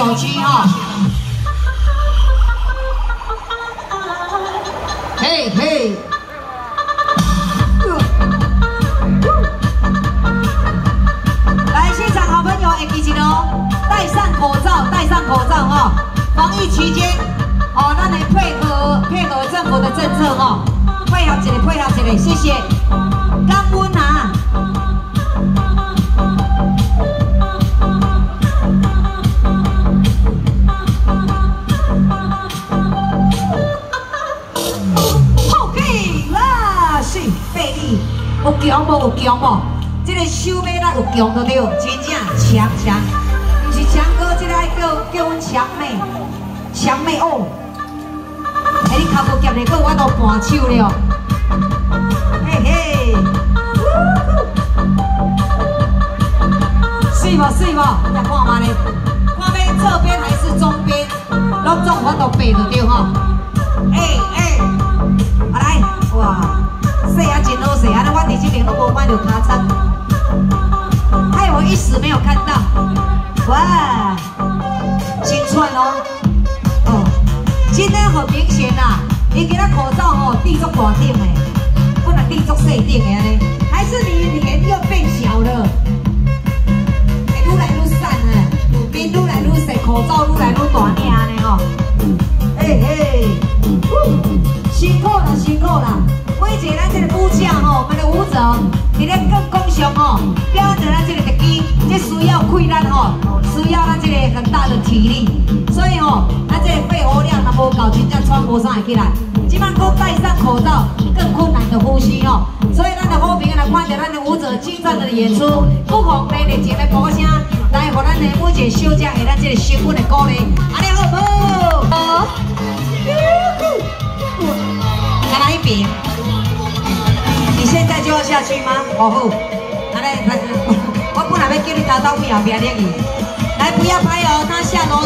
手机哈。嘿嘿。来，现场好朋友，哎，记得哦，戴上口罩，戴上口罩哈。防疫期间，哦，那你配合配合政府的政策哈，配有强无？有强无？这个手尾咱有强都对，真正强强，不是强哥，这个爱叫叫阮强妹，强妹哦。哎，你头壳夹的，我都半手了。嘿嘿，水无水无？再看嘛咧，看要侧边还是中边？拢总我都背得对吼。哎哎，时没有看到。哇，新穿哦，哦，今天很明显呐，你给他口罩哦，地足大顶的，不能地足细顶的呢，还是你脸又变小了？会，愈来越散了，边越来越细，口罩需要困难吼，需要咱这个很大的体力，所以哦，咱这个肺活量若无够，真正喘不上来起来。即摆搁戴上口罩，更困难的呼吸哦，所以咱的好朋友来看着咱的舞者精湛的演出，不妨热烈一个鼓声，来互咱的每一个小姐下咱这个辛苦的鼓励，阿亮好不？好。再来一遍。你现在就要下去吗？哦吼，来来，来要叫你打到后边练去，来不要拍哦，他下楼。